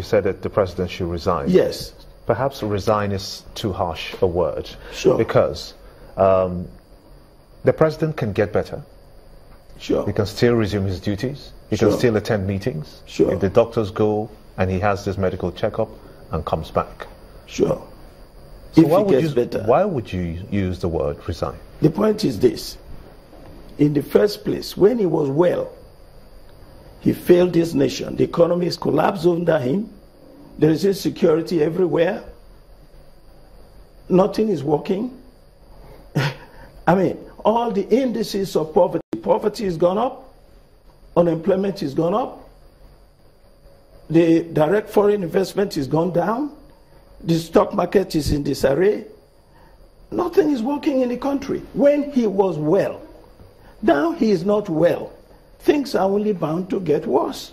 you said that the president should resign. Yes. Perhaps resign is too harsh a word. Sure. Because um, the president can get better. Sure. He can still resume his duties. He Sure. can still attend meetings. Sure. If the doctors go and he has this medical checkup and comes back. Sure. So if why would you, better. Why would you use the word resign? The point is this. In the first place, when he was well, he failed this nation. The economy is collapsed under him. There is insecurity everywhere. Nothing is working. I mean, all the indices of poverty, poverty has gone up, unemployment has gone up, the direct foreign investment has gone down, the stock market is in disarray. Nothing is working in the country when he was well. Now he is not well. Things are only bound to get worse.